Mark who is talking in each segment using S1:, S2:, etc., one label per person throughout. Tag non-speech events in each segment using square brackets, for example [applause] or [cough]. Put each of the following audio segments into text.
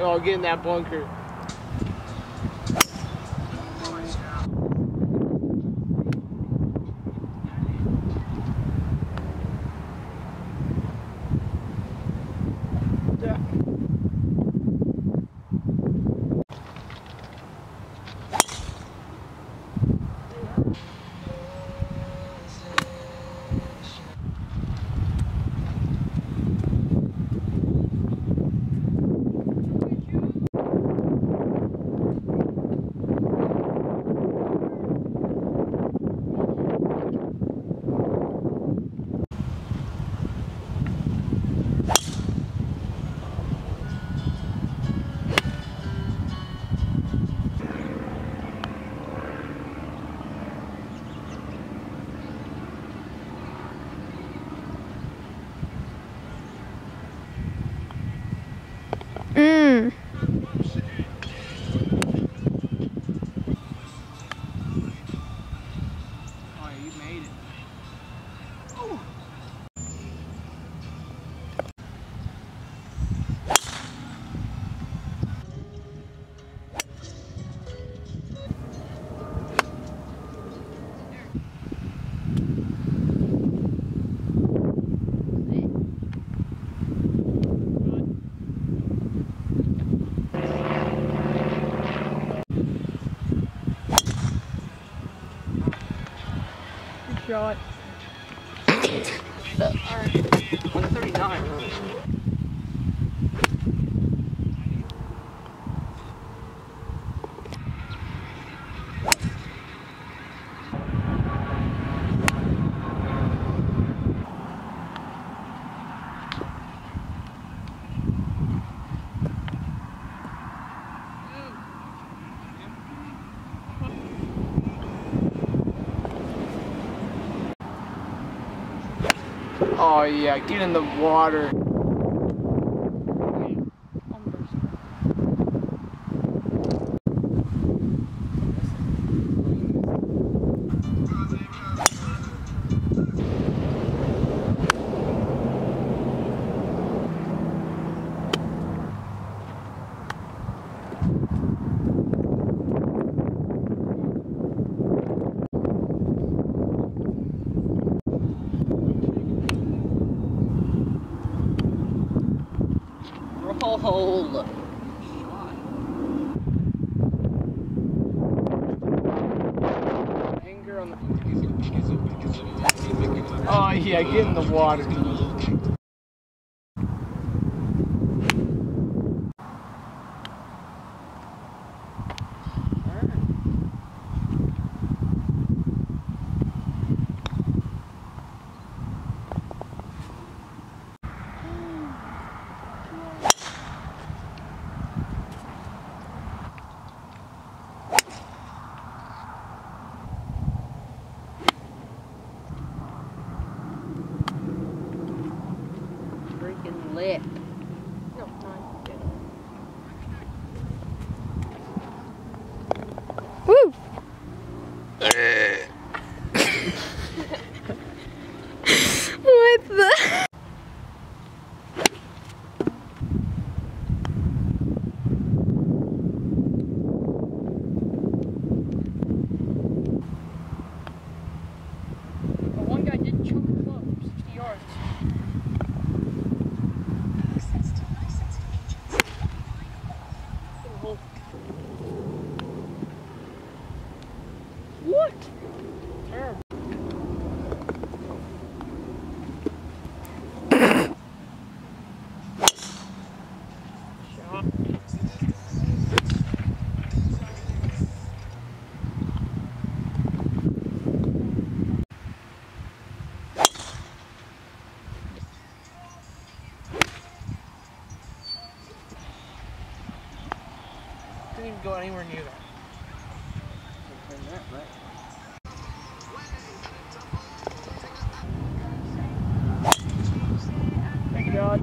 S1: Oh, or get in that bunker. Shot. [coughs] 139. Oh yeah, get in the water. The. Oh yeah, get in the water.
S2: Freaking
S1: Didn't even go anywhere near that. Thank God.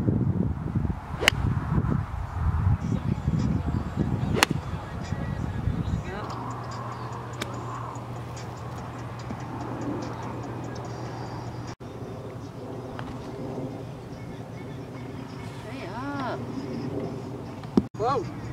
S2: Stay up.
S1: Whoa.